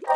Hello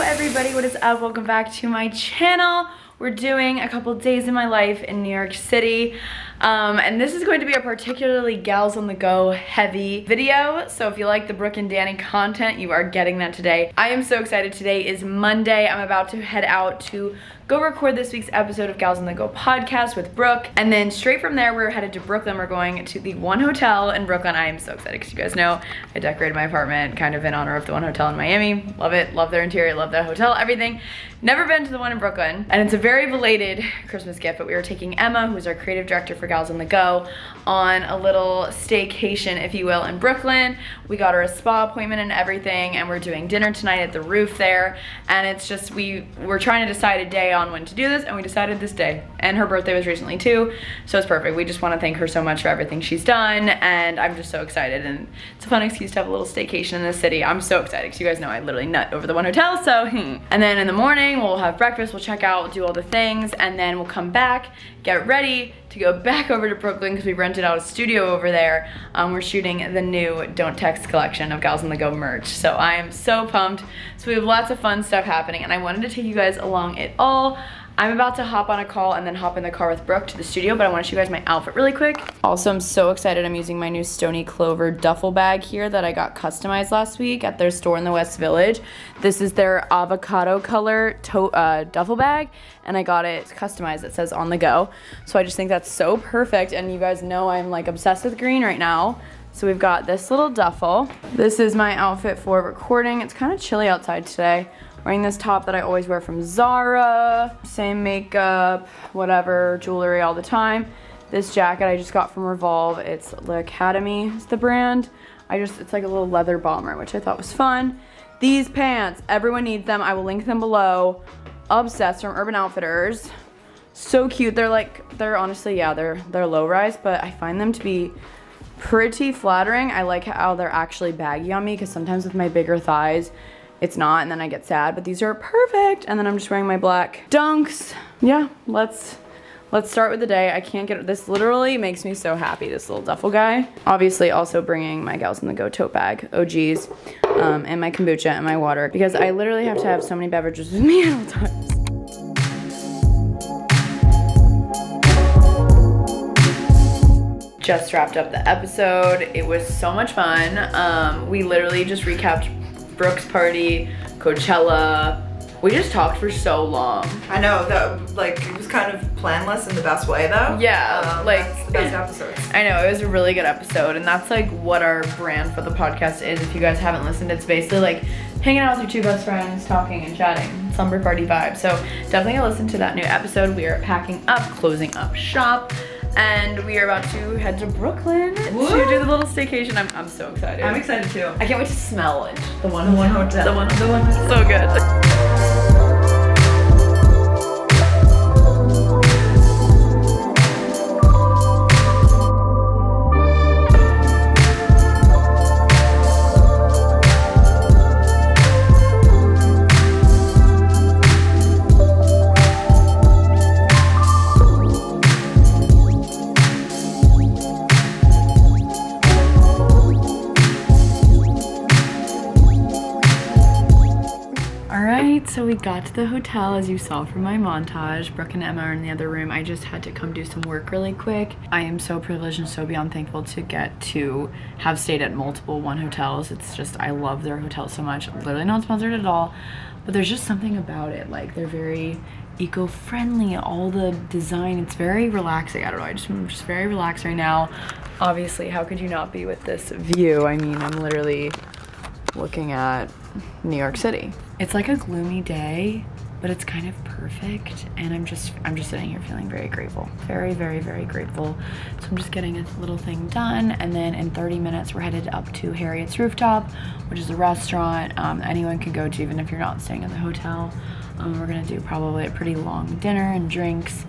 everybody, what is up? Welcome back to my channel. We're doing a couple days in my life in New York City. Um, and this is going to be a particularly gals on the go heavy video. So if you like the Brooke and Danny content, you are getting that today. I am so excited. Today is Monday. I'm about to head out to go record this week's episode of Gals on the Go podcast with Brooke. And then straight from there, we're headed to Brooklyn. We're going to the One Hotel in Brooklyn. I am so excited because you guys know I decorated my apartment kind of in honor of the One Hotel in Miami. Love it, love their interior, love the hotel, everything. Never been to the one in Brooklyn. And it's a very belated Christmas gift, but we are taking Emma, who's our creative director for Gals on the Go, on a little staycation, if you will, in Brooklyn. We got her a spa appointment and everything, and we're doing dinner tonight at the roof there. And it's just, we were trying to decide a day on when to do this and we decided this day. And her birthday was recently too, so it's perfect. We just want to thank her so much for everything she's done and I'm just so excited and it's a fun excuse to have a little staycation in the city. I'm so excited because you guys know I literally nut over the one hotel, so hmm. And then in the morning, we'll have breakfast, we'll check out, do all the things, and then we'll come back, get ready to go back over to Brooklyn because we rented out a studio over there. Um, we're shooting the new Don't Text collection of Gals on the Go merch. So I am so pumped. So we have lots of fun stuff happening and I wanted to take you guys along it all. I'm about to hop on a call and then hop in the car with Brooke to the studio, but I want to show you guys my outfit really quick. Also, I'm so excited. I'm using my new Stoney Clover duffel bag here that I got customized last week at their store in the West Village. This is their avocado color uh, duffel bag, and I got it customized. It says on the go. So I just think that's so perfect, and you guys know I'm like obsessed with green right now. So we've got this little duffel. This is my outfit for recording. It's kind of chilly outside today. Wearing this top that I always wear from Zara. Same makeup, whatever, jewelry all the time. This jacket I just got from Revolve. It's L'Academie is the brand. I just, it's like a little leather bomber, which I thought was fun. These pants, everyone needs them. I will link them below. Obsessed from Urban Outfitters. So cute. They're like, they're honestly, yeah, they're, they're low rise, but I find them to be pretty flattering. I like how they're actually baggy on me because sometimes with my bigger thighs, it's not and then I get sad but these are perfect and then I'm just wearing my black dunks yeah let's let's start with the day I can't get this literally makes me so happy this little duffel guy obviously also bringing my gals in the go tote bag OGs um, and my kombucha and my water because I literally have to have so many beverages with me at all times just wrapped up the episode. It was so much fun. Um, we literally just recapped Brooke's party, Coachella. We just talked for so long. I know that like it was kind of planless in the best way though. Yeah, um, like the best episodes. I know it was a really good episode, and that's like what our brand for the podcast is. If you guys haven't listened, it's basically like hanging out with your two best friends, talking and chatting, slumber party vibe. So definitely listen to that new episode. We are packing up, closing up shop and we are about to head to Brooklyn Woo! to do the little staycation. I'm, I'm so excited. I'm excited too. I can't wait to smell it. The one, the one hotel. The one, the one. So good. We got to the hotel as you saw from my montage. Brooke and Emma are in the other room. I just had to come do some work really quick. I am so privileged and so beyond thankful to get to have stayed at multiple one hotels. It's just, I love their hotels so much. Literally not sponsored at all, but there's just something about it. Like they're very eco-friendly, all the design, it's very relaxing. I don't know, I just, I'm just very relaxed right now. Obviously, how could you not be with this view? I mean, I'm literally looking at New York City. It's like a gloomy day, but it's kind of perfect. And I'm just, I'm just sitting here feeling very grateful. Very, very, very grateful. So I'm just getting a little thing done. And then in 30 minutes, we're headed up to Harriet's Rooftop, which is a restaurant um, anyone can go to, even if you're not staying in the hotel. Um, we're gonna do probably a pretty long dinner and drinks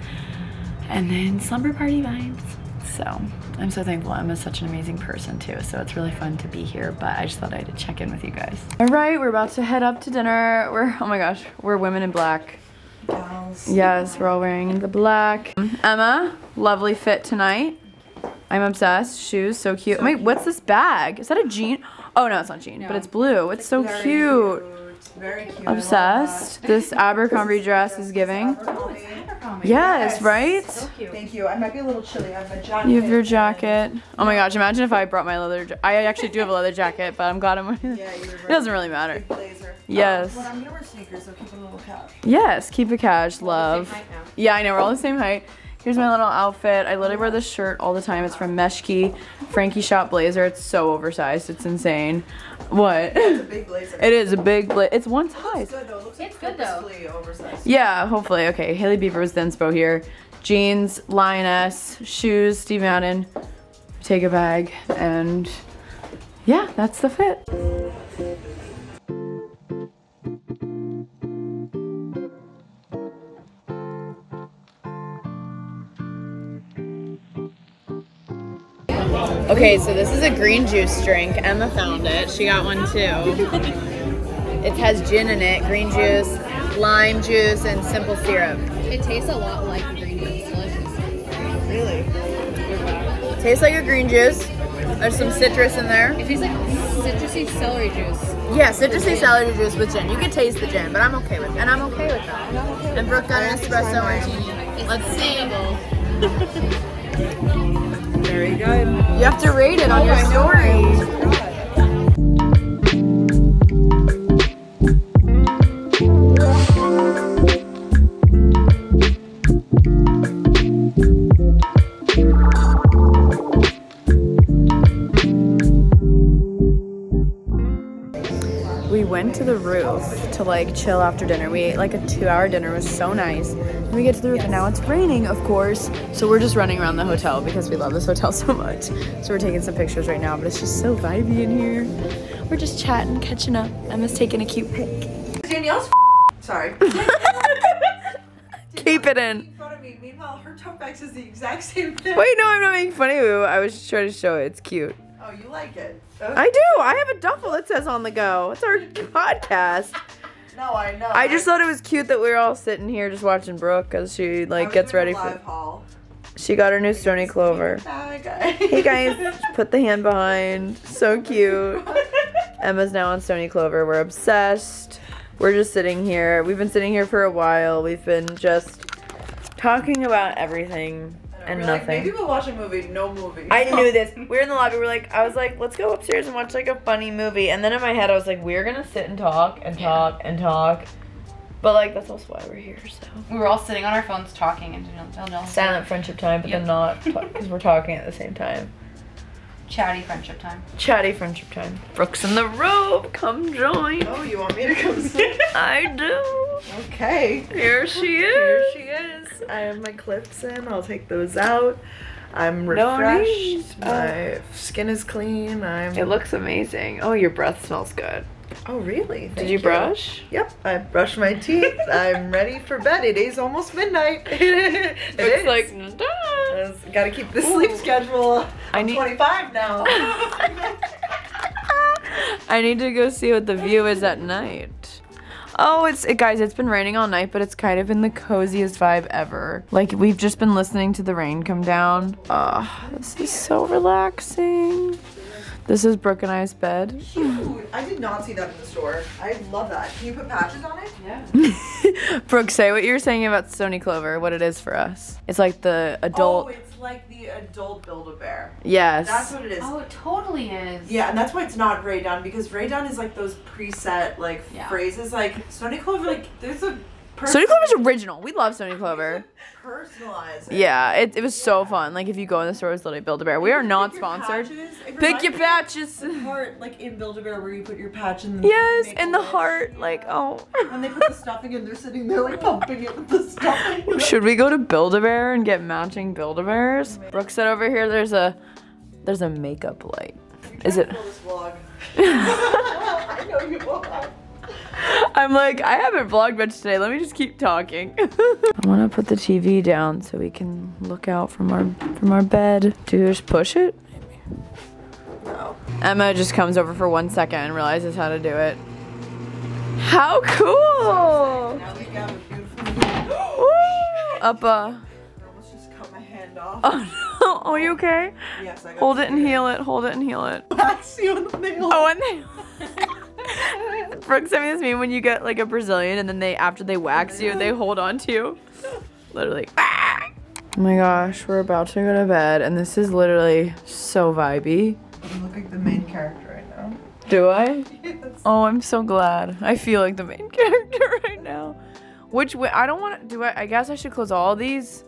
and then slumber party vibes. So I'm so thankful. Emma's such an amazing person too, so it's really fun to be here. But I just thought I had to check in with you guys. All right, we're about to head up to dinner. We're oh my gosh, we're women in black. Gals. Yes, we're all wearing the black. Emma, lovely fit tonight. I'm obsessed. Shoes, so cute. Wait, what's this bag? Is that a jean? Oh no, it's not jean, but it's blue. It's so Very cute. Very cute. Obsessed. This Abercrombie dress is giving. that. Abercrombie. Yes, right? Thank you. I might be a little chilly. I have a jacket. You have your jacket. Oh my gosh, imagine if I brought my leather ja- I actually do have a leather jacket, but I'm glad I'm wearing it. Yeah, It doesn't really matter. Big blazer. Yes. Well, I'm gonna wear sneakers, so keep it a little cap. Yes, keep it cash, love. Yeah, I know, we're all the same height. Here's my oh. little outfit. I literally wear this shirt all the time. It's from Meshki, Frankie Shop Blazer. It's so oversized. It's insane. What? It's a big blazer. It is a big bla- It's one Looks size. good though. It looks It's like good, though. purposefully oversized. Yeah, hopefully. Okay, Hailey Bieber was the inspo here. Jeans, lioness, shoes, Steve Madden. Take a bag, and yeah, that's the fit. Okay, so this is a green juice drink. Emma found it. She got one too. It has gin in it, green juice, lime juice, and simple syrup. It tastes a lot like green juice. Delicious. Really? Tastes like a green juice. There's some citrus in there. It tastes like citrusy celery juice. Yeah, citrusy celery juice with gin. You can taste the gin, but I'm okay with it. And I'm okay with that. And Brooke got an espresso martini. Let's see. You have to rate it on your story. Chill after dinner. We ate like a two hour dinner. It was so nice. And we get to the roof and now it's raining, of course. So we're just running around the hotel because we love this hotel so much. So we're taking some pictures right now, but it's just so vibey in here. We're just chatting, catching up. Emma's taking a cute pic. Danielle's sorry. Keep it in. In front of me. Meanwhile, her tote bag says the exact same thing. Wait, no, I'm not making fun of you. I was just trying to show it. It's cute. Oh, you like it? I do. I have a duffel that says on the go. It's our podcast. No, I know. I just thought it was cute that we were all sitting here just watching Brooke because she like gets ready for. haul. She got her new Stoney Clover. Hey guys, put the hand behind. So cute. Emma's now on Stoney Clover. We're obsessed. We're just sitting here. We've been sitting here for a while. We've been just talking about everything and We're like, nothing. maybe we'll watch a movie. No movie. I knew this. We were in the lobby. We're like, I was like, let's go upstairs and watch like a funny movie. And then in my head, I was like, we're gonna sit and talk and talk and talk. But like, that's also why we're here. So We were all sitting on our phones talking and doing doing- silent friendship time, but then not because we're talking at the same time. Chatty friendship time. Chatty friendship time. Brooke's in the robe. Come join. Oh, you want me to come sit? I do. okay. Here she Here is. she is. I have my clips in. I'll take those out. I'm refreshed. need. my skin is clean. I'm. It looks amazing. Oh, your breath smells good. Oh, really? Did Thank you brush? Yep, I brushed my teeth. I'm ready for bed. It is almost midnight. it Looks is. like. Gotta keep the sleep schedule. I I'm need- 25 now. I need to go see what the view is at night. Oh, it's it, guys. It's been raining all night, but it's kind of been the coziest vibe ever. Like we've just been listening to the rain come down. Ah, this is so relaxing. This is Brooke and I's bed. Cute. I did not see that in the store. I love that. Can you put patches on it? Yeah. Brooke, say what you were saying about Stoney Clover. What it is for us. It's like the adult. Oh, it's like the adult Build-A-Bear. yes. That's what it is. Oh, it totally is. Yeah, and that's why it's not Rae Dunn because Rae Dunn is like those preset like Yeah. phrases. Like Stoney Clover, like there's a person- Stoney Clover's original. We love Stoney Clover. Personalize. it. Yeah, it, it was so fun. Like if you go in the store, it's literally Build a Bear. We are not Pick your sponsored. patches. It Pick your patches. the part like in Build-A-Bear where you put your patch in the Yes, and the heart. Like oh. And they put the stuffing and they're sitting there like pumping it with the stuffing. Should we go to Build a Bear and get matching Build a Bears? Brooke said over here there's a there's a makeup light. Is it? This vlog. I know you will. I'm like, I haven't vlogged much today. Let me just keep talking. I want to put the TV down so we can look out from our from our bed. Do you just push it? No. Emma just comes over for one second and realizes how to do it. How cool! Now we have a beautiful view. Woo! Up. I almost just cut my hand off. Oh no! Are you okay? yes, I got Hold it and heal it. Hold it and heal it. wax you on the nail. Oh, and they. Brooke sent me this meme when you get like a Brazilian and then they, after they wax you, they hold on to you. Literally. Oh my gosh, we're about to go to bed and this is literally so vibey. You look like the main character right now. Do I? Yes. Oh, I'm so glad. I feel like the main character right now. Which? I don't want to do. I, I guess I should close all these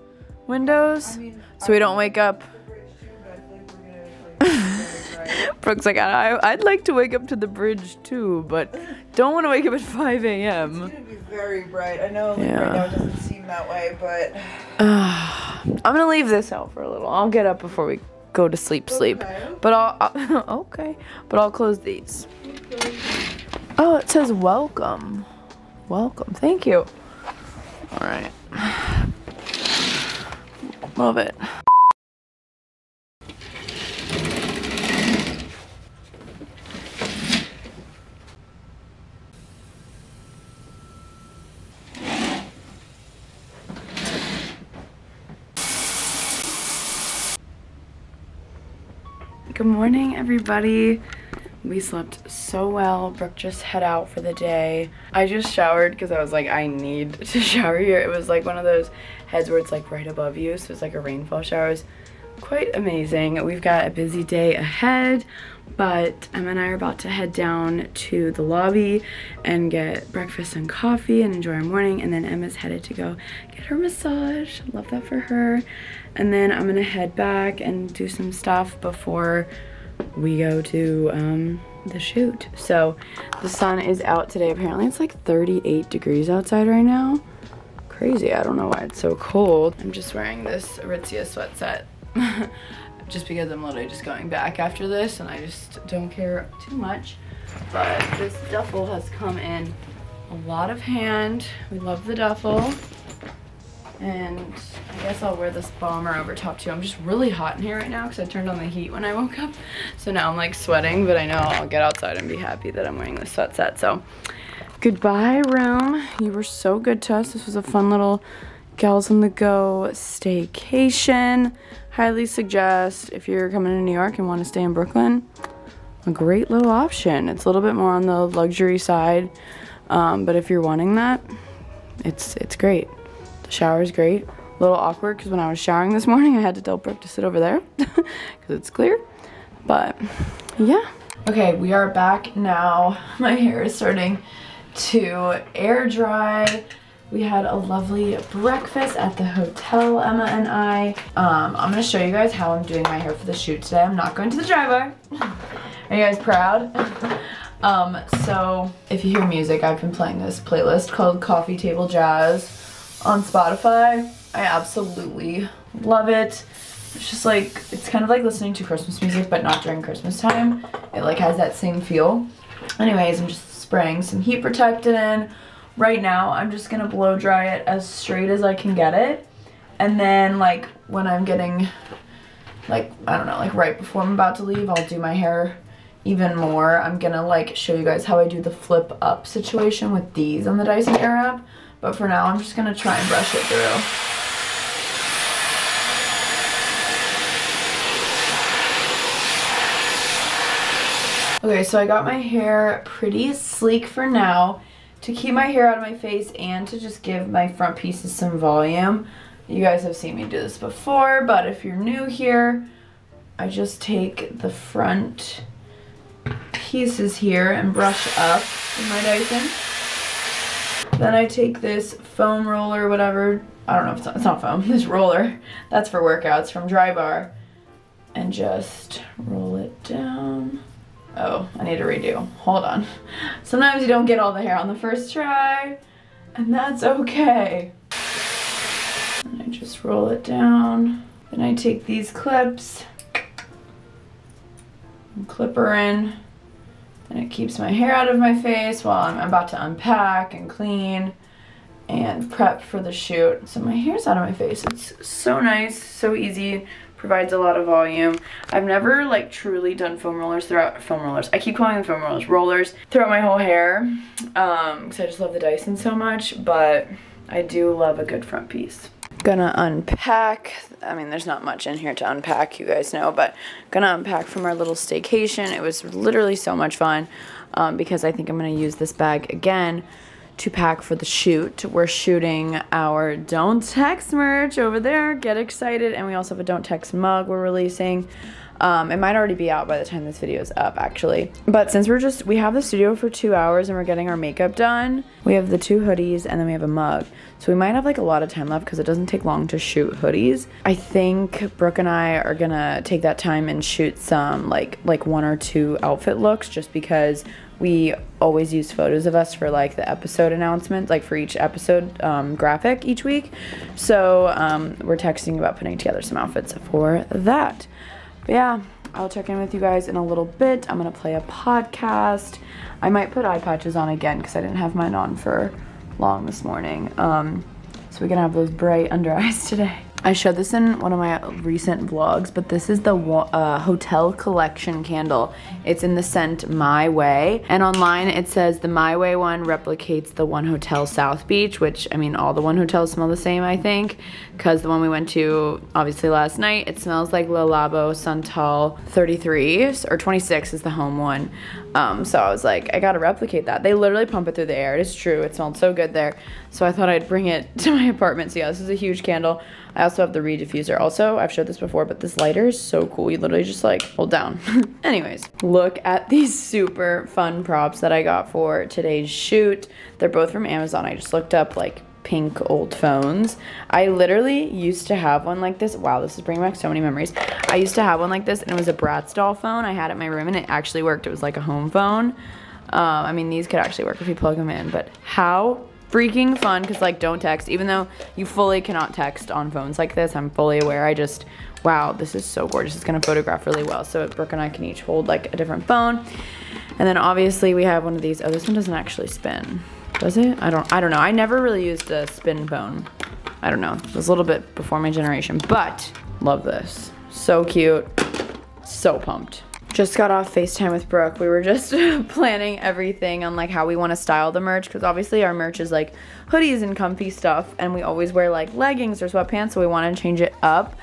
windows I mean, so we don't wake up. Brooke's like, I, I'd like to wake up to the bridge too, but don't want to wake up at 5 a.m. It's gonna be very bright. I know like, Yeah. right now it doesn't seem that way, but I'm gonna leave this out for a little. I'll get up before we go to sleep. Sleep. Okay. But I'll, I'll okay. But I'll close these. Oh, it says welcome. Welcome. Thank you. All right. Love it. Good morning, everybody. We slept so well. Brooke just head out for the day. I just showered because I was like, I need to shower here. It was like one of those heads where it's like right above you, so it's like a rainfall shower. It was quite amazing. We've got a busy day ahead, but Emma and I are about to head down to the lobby and get breakfast and coffee and enjoy our morning. And then Emma's headed to go get her massage. Love that for her. And then I'm gonna head back and do some stuff before we go to um, the shoot. So the sun is out today. Apparently it's like 38 degrees outside right now. Crazy. I don't know why it's so cold. I'm just wearing this Aritzia sweat set. just because I'm literally just going back after this and I just don't care too much. But this duffel has come in a lot of hand. We love the duffel. And I guess I'll wear this bomber over top too. I'm just really hot in here right now because I turned on the heat when I woke up. So now I'm like sweating, but I know I'll get outside and be happy that I'm wearing this sweat set. So goodbye room. You were so good to us. This was a fun little Gals on the Go staycation. Highly suggest if you're coming to New York and want to stay in Brooklyn, a great little option. It's a little bit more on the luxury side, um, but if you're wanting that, it's it's great. Shower is great. A little awkward because when I was showering this morning, I had to tell Brooke to sit over there because it's clear. But yeah. Okay, we are back now. My hair is starting to air dry. We had a lovely breakfast at the hotel, Emma and I. Um, I'm gonna show you guys how I'm doing my hair for the shoot today. I'm not going to the dry bar. Are you guys proud? um, so if you hear music, I've been playing this playlist called Coffee Table Jazz on Spotify. I absolutely love it. It's just like, it's kind of like listening to Christmas music, but not during Christmas time. It like has that same feel. Anyways, I'm just spraying some heat protectant in. Right now, I'm just gonna blow dry it as straight as I can get it. And then like when I'm getting, like, I don't know, like right before I'm about to leave, I'll do my hair even more. I'm gonna like show you guys how I do the flip up situation with these on the Dyson Airwrap. But for now, I'm just gonna try and brush it through. Okay, so I got my hair pretty sleek for now. To keep my hair out of my face and to just give my front pieces some volume. You guys have seen me do this before, but if you're new here, I just take the front pieces here and brush up with my Dyson. Then I take this foam roller, whatever, I don't know if it's not, it's not foam, this roller, that's for workouts from Dry Bar, and just roll it down. Oh, I need to redo. Hold on. Sometimes you don't get all the hair on the first try, and that's okay. And I just roll it down. Then I take these clips and clip her in And it keeps my hair out of my face while I'm about to unpack and clean and prep for the shoot. So my hair's out of my face. It's so nice, so easy, provides a lot of volume. I've never like truly done foam rollers throughout, foam rollers. I keep calling them foam rollers, rollers throughout my whole hair um, because I just love the Dyson so much, but I do love a good front piece. Gonna unpack, I mean there's not much in here to unpack, you guys know, but gonna unpack from our little staycation. It was literally so much fun um, because I think I'm gonna use this bag again to pack for the shoot. We're shooting our Don't Text merch over there. Get excited. And we also have a Don't Text mug we're releasing. Um, it might already be out by the time this video is up, actually. But since we're just, we have the studio for two hours and we're getting our makeup done, we have the two hoodies and then we have a mug. So we might have like a lot of time left because it doesn't take long to shoot hoodies. I think Brooke and I are gonna take that time and shoot some like like one or two outfit looks just because we always use photos of us for like the episode announcement, like for each episode um, graphic each week. So um, we're texting about putting together some outfits for that. But yeah, I'll check in with you guys in a little bit. I'm gonna play a podcast. I might put eye patches on again because I didn't have mine on for long this morning. Um, so we're gonna have those bright under eyes today. I showed this in one of my recent vlogs, but this is the uh, Hotel Collection candle. It's in the scent My Way. And online it says the My Way one replicates the One Hotel South Beach, which, I mean, all the One Hotels smell the same, I think. Because the one we went to, obviously, last night, it smells like Le Labo Santal 33, or 26 is the home one. Um, so I was like, I gotta replicate that. They literally pump it through the air. It is true. It smelled so good there. So I thought I'd bring it to my apartment. So yeah, this is a huge candle. I also have the reed diffuser. Also, I've showed this before, but this lighter is so cool. You literally just like hold down. Anyways, look at these super fun props that I got for today's shoot. They're both from Amazon. I just looked up like pink old phones. I literally used to have one like this. Wow, this is bringing back so many memories. I used to have one like this and it was a Bratz doll phone. I had it in my room and it actually worked. It was like a home phone. Um, I mean, these could actually work if you plug them in, but how freaking fun because like don't text even though you fully cannot text on phones like this i'm fully aware i just wow this is so gorgeous it's going to photograph really well so brooke and i can each hold like a different phone and then obviously we have one of these oh this one doesn't actually spin does it? I don't i don't know. I never really used a spin phone i don't know. It was a little bit before my generation but love this. So cute. So pumped. Just got off FaceTime with Brooke. We were just planning everything on like how we want to style the merch because obviously our merch is like hoodies and comfy stuff and we always wear like leggings or sweatpants so we want to change it up.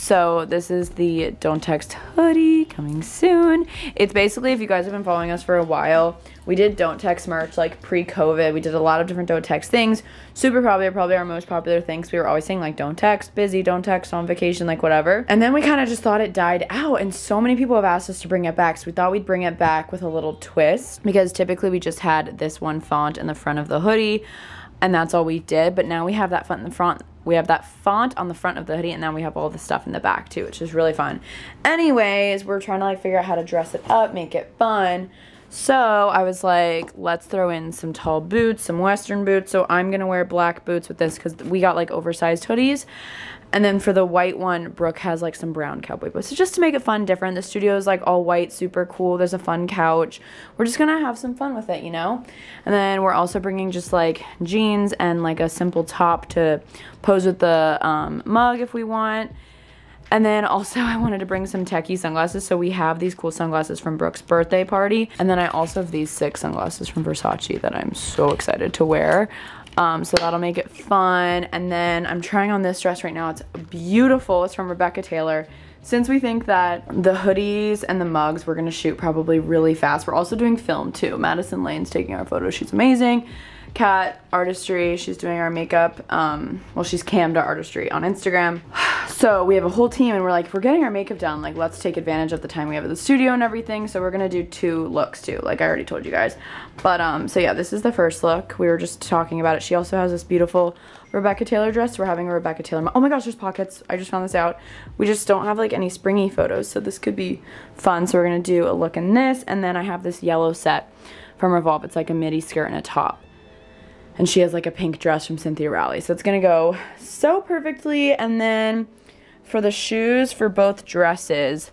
So this is the Don't Text hoodie coming soon. It's basically, if you guys have been following us for a while, we did Don't Text merch like pre-COVID. We did a lot of different Don't Text things. Super popular, probably our most popular things. We were always saying like Don't Text, busy, Don't Text, on vacation, like whatever. And then we kind of just thought it died out and so many people have asked us to bring it back. So we thought we'd bring it back with a little twist because typically we just had this one font in the front of the hoodie and that's all we did. But now we have that font in the front we have that font on the front of the hoodie and then we have all the stuff in the back too, which is really fun. Anyways, we're trying to like figure out how to dress it up, make it fun. So I was like, let's throw in some tall boots, some western boots. So I'm gonna wear black boots with this because we got like oversized hoodies. And then for the white one, Brooke has like some brown cowboy boots. So just to make it fun, different. The studio is like all white, super cool. There's a fun couch. We're just gonna have some fun with it, you know? And then we're also bringing just like jeans and like a simple top to pose with the um, mug if we want. And then also I wanted to bring some techie sunglasses. So we have these cool sunglasses from Brooke's birthday party. And then I also have these six sunglasses from Versace that I'm so excited to wear. Um, so that'll make it fun. And then I'm trying on this dress right now. It's beautiful. It's from Rebecca Taylor. Since we think that the hoodies and the mugs we're gonna shoot probably really fast, we're also doing film too. Madison Lane's taking our photos. She's amazing. Cat Artistry, she's doing our makeup. Um, well, she's Camda Artistry on Instagram. So we have a whole team and we're like, we're getting our makeup done, like let's take advantage of the time we have at the studio and everything. So we're gonna do two looks too, like I already told you guys. But um, so yeah, this is the first look. We were just talking about it. She also has this beautiful Rebecca Taylor dress. We're having a Rebecca Taylor. Oh my gosh, there's pockets. I just found this out. We just don't have like any springy photos, so this could be fun. So we're gonna do a look in this, and then I have this yellow set from Revolve. It's like a midi skirt and a top and she has like a pink dress from Cynthia Rowley. So it's gonna go so perfectly. And then for the shoes for both dresses,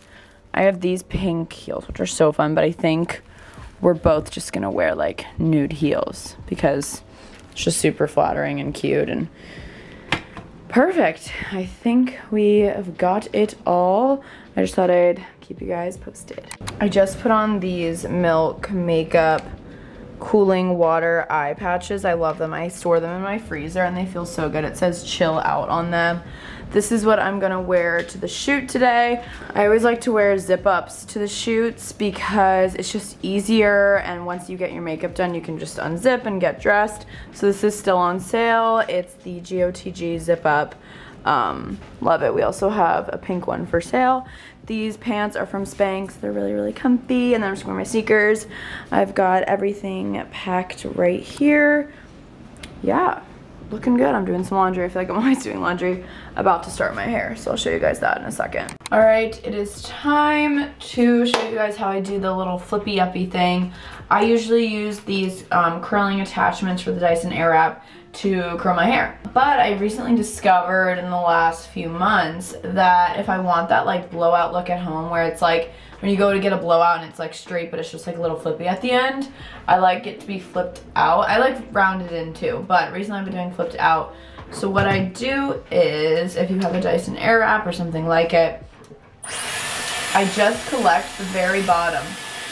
I have these pink heels, which are so fun, but I think we're both just gonna wear like nude heels because it's just super flattering and cute and perfect. I think we have got it all. I just thought I'd keep you guys posted. I just put on these Milk Makeup cooling water eye patches. I love them. I store them in my freezer and they feel so good. It says chill out on them. This is what I'm gonna wear to the shoot today. I always like to wear zip ups to the shoots because it's just easier and once you get your makeup done you can just unzip and get dressed. So this is still on sale. It's the GOTG zip up. Um, love it. We also have a pink one for sale. These pants are from Spanx. They're really, really comfy. And then I'm just wearing my sneakers. I've got everything packed right here. Yeah, looking good. I'm doing some laundry. I feel like I'm always doing laundry. About to start my hair. So I'll show you guys that in a second. All right, it is time to show you guys how I do the little flippy uppy thing. I usually use these um, curling attachments for the Dyson Airwrap to curl my hair. But I recently discovered in the last few months that if I want that like blowout look at home where it's like when you go to get a blowout and it's like straight but it's just like a little flippy at the end, I like it to be flipped out. I like rounded in too, but recently I've been doing flipped out. So what I do is if you have a Dyson Airwrap or something like it, I just collect the very bottom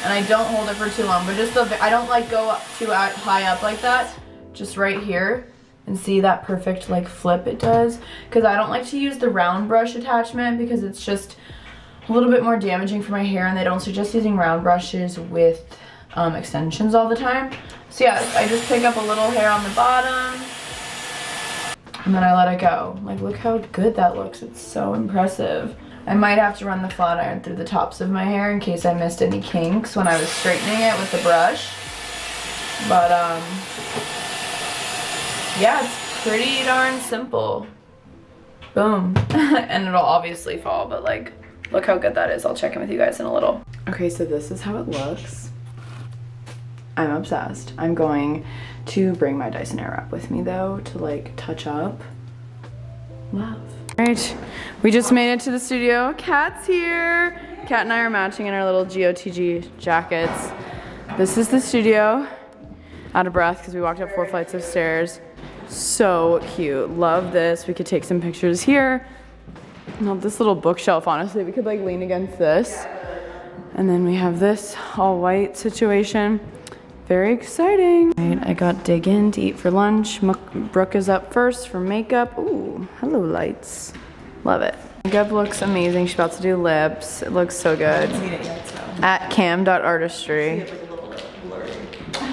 and I don't hold it for too long, but just the, I don't like go up too high up like that, just right here and see that perfect like flip it does because I don't like to use the round brush attachment because it's just a little bit more damaging for my hair and they don't suggest using round brushes with um, extensions all the time. So yeah, I just pick up a little hair on the bottom and then I let it go. Like look how good that looks. It's so impressive. I might have to run the flat iron through the tops of my hair in case I missed any kinks when I was straightening it with the brush. But um, yeah, it's pretty darn simple. Boom. and it'll obviously fall, but like, look how good that is. I'll check in with you guys in a little. Okay, so this is how it looks. I'm obsessed. I'm going to bring my Dyson Airwrap with me though to like touch up. Love. All right, we just made it to the studio. Kat's here. Kat and I are matching in our little GOTG jackets. This is the studio. Out of breath because we walked up four flights of stairs. So cute. Love this. We could take some pictures here. Love this little bookshelf, honestly. We could like lean against this. And then we have this all white situation. Very exciting. I got Dig Inn to eat for lunch. Brooke is up first for makeup. Ooh, hello lights. Love it. Makeup looks amazing. She's about to do lips. It looks so good. At cam.artistry.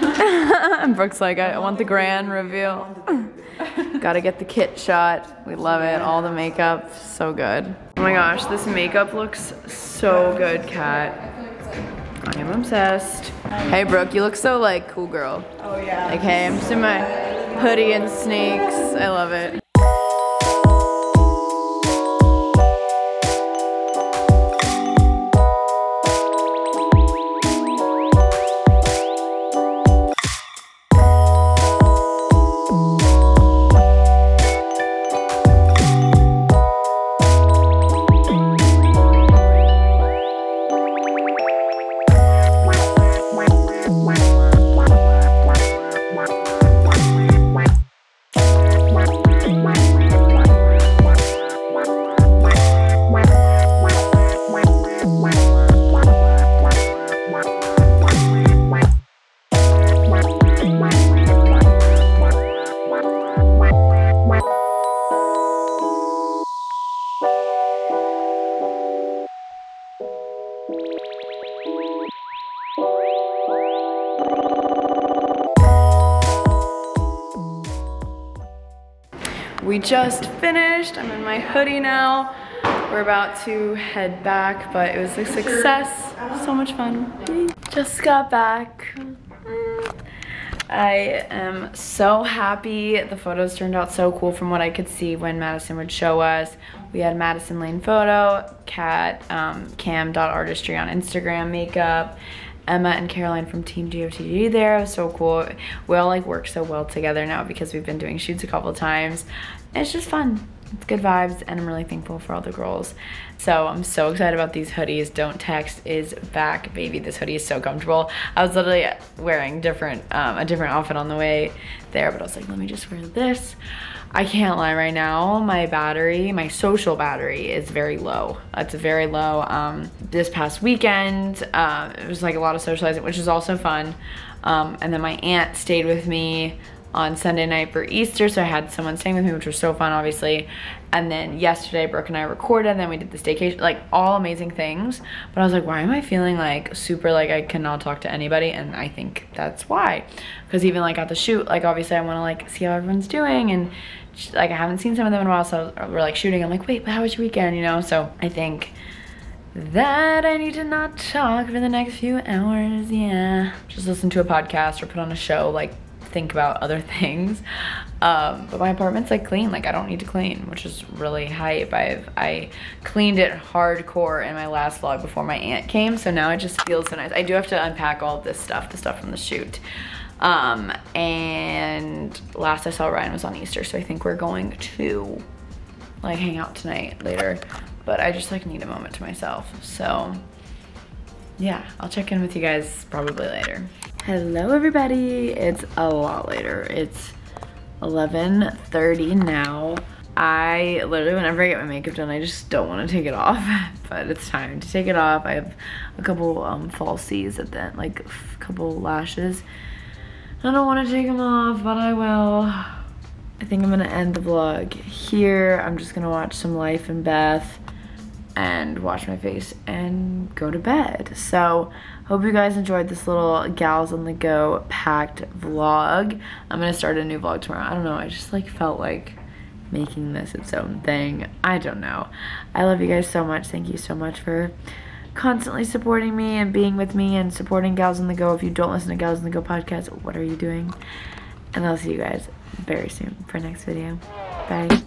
Brooke's like, I want the grand reveal. Gotta get the kit shot. We love it. All the makeup, so good. Oh my gosh, this makeup looks so good, Kat. I am obsessed. Hey Brooke, you look so like cool girl. Oh yeah. Like hey, I'm just in my hoodie and sneaks. I love it. Just finished. I'm in my hoodie now. We're about to head back, but it was a success. So much fun. Just got back. I am so happy. The photos turned out so cool from what I could see when Madison would show us. We had Madison Lane Photo, Kat, um, cam.artistry on Instagram makeup, Emma and Caroline from Team GOTG there. It was so cool. We all like work so well together now because we've been doing shoots a couple times. It's just fun. it's good vibes and I'm really thankful for all the girls. So I'm so excited about these hoodies. Don't Text is back, baby. This hoodie is so comfortable. I was literally wearing different um, a different outfit on the way there, but I was like, let me just wear this. I can't lie right now, my battery, my social battery is very low. It's very low. Um, this past weekend, uh, it was like a lot of socializing, which is also fun. Um, and then my aunt stayed with me on Sunday night for Easter, so I had someone staying with me, which was so fun, obviously. And then yesterday, Brooke and I recorded, and then we did the staycation, like all amazing things. But I was like, why am I feeling like super like I cannot talk to anybody? And I think that's why. Because even like at the shoot, like obviously I want to like see how everyone's doing and like I haven't seen some of them in a while, so we're like shooting. I'm like, wait, but how was your weekend? You know, so I think that I need to not talk for the next few hours. Yeah, just listen to a podcast or put on a show. Like think about other things. Um, but my apartment's like clean. Like I don't need to clean, which is really hype. I've I cleaned it hardcore in my last vlog before my aunt came, so now it just feels so nice. I do have to unpack all this stuff, the stuff from the shoot. Um, and last I saw Ryan was on Easter, so I think we're going to like hang out tonight later. But I just like need a moment to myself. So yeah, I'll check in with you guys probably later. Hello everybody, it's a lot later. It's 11.30 now. I literally, whenever I get my makeup done, I just don't want to take it off, but it's time to take it off. I have a couple um, falsies at the end, like a couple lashes I don't want to take them off, but I will. I think I'm gonna end the vlog here. I'm just gonna watch some Life and Beth and wash my face and go to bed. So hope you guys enjoyed this little gals on the go packed vlog. I'm gonna start a new vlog tomorrow. I don't know, I just like felt like making this its own thing. I don't know. I love you guys so much. Thank you so much for constantly supporting me and being with me and supporting Gals on the Go. If you don't listen to Gals on the Go podcast, what are you doing? And I'll see you guys very soon for next video. Bye.